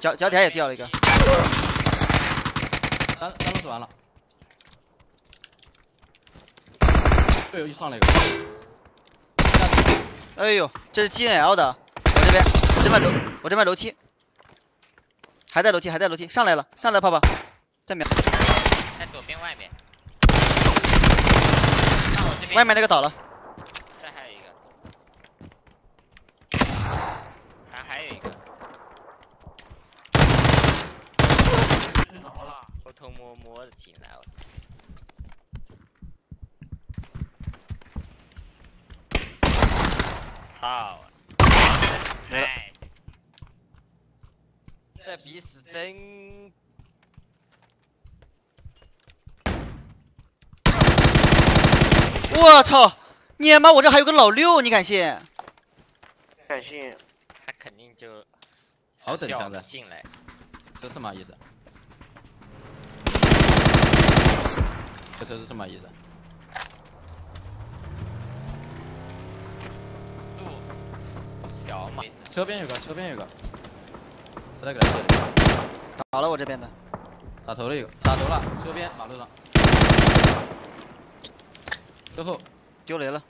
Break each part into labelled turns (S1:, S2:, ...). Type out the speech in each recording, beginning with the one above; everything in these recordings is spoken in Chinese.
S1: 脚脚底下也掉了一个。
S2: 三三楼死完了。队友又上了一个。
S1: 哎呦，这是 G N L 的，我这边，我这边楼，我这边楼梯，还在楼梯，还在楼梯，上来了，上来，泡泡，在秒，
S3: 在左边外面，
S1: 外面那个倒了，
S3: 这还有一个，还还有一个，偷偷摸摸的进来了。好，nice，这鼻屎真。
S1: 我操！你妈！我这还有个老六，你敢信？
S4: 敢信？
S3: 他肯定就
S2: 好等枪的
S3: 进来，
S2: 这什么意思？这车是什么意思？
S3: 小嘛。
S2: 车边有个，车边有个，再给他接。
S1: 倒了我这边的，
S2: 打头了一个，打头了，车边马路上。之后。
S1: 丢雷了，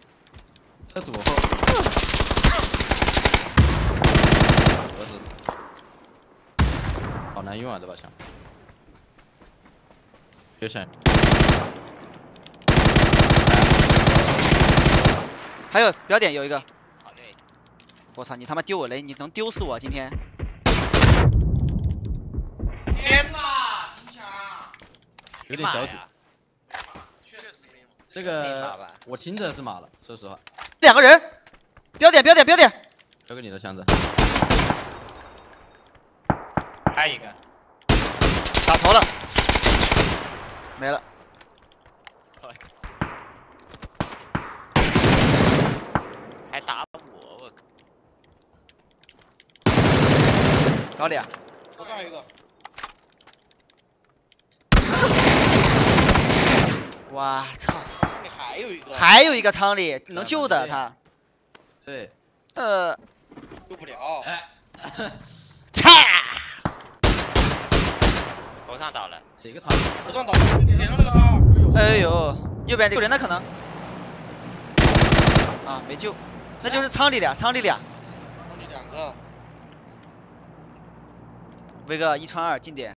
S2: 车左后，我是，好难用啊这把枪，别闪，
S1: 还有标点有一个，我操，你他妈丢我雷，你能丢死我今天？
S4: 天哪，冰强，
S2: 有点小组，
S4: 确实没。
S2: 这个我听着是马了，说实话。
S1: 两个人，标点标点标点，
S2: 交给你的箱子。
S3: 还有一个，
S1: 打头了，没了。
S3: 还打我，我靠！
S1: 高点，
S4: 我这还有一个，
S1: 哇操！
S4: 这里还有一个，
S1: 还有一个仓里能救的他，
S2: 对，
S1: 呃，
S4: 救不了。
S2: 哎，
S1: 操！
S3: 头上倒了，
S2: 哪个仓，
S4: 头上倒了，脸上那个。仓，
S1: 哎呦，右边有人的可能，啊，没救，那就是仓里俩，仓里俩。
S4: 仓里两个。
S1: 威哥一穿二近点。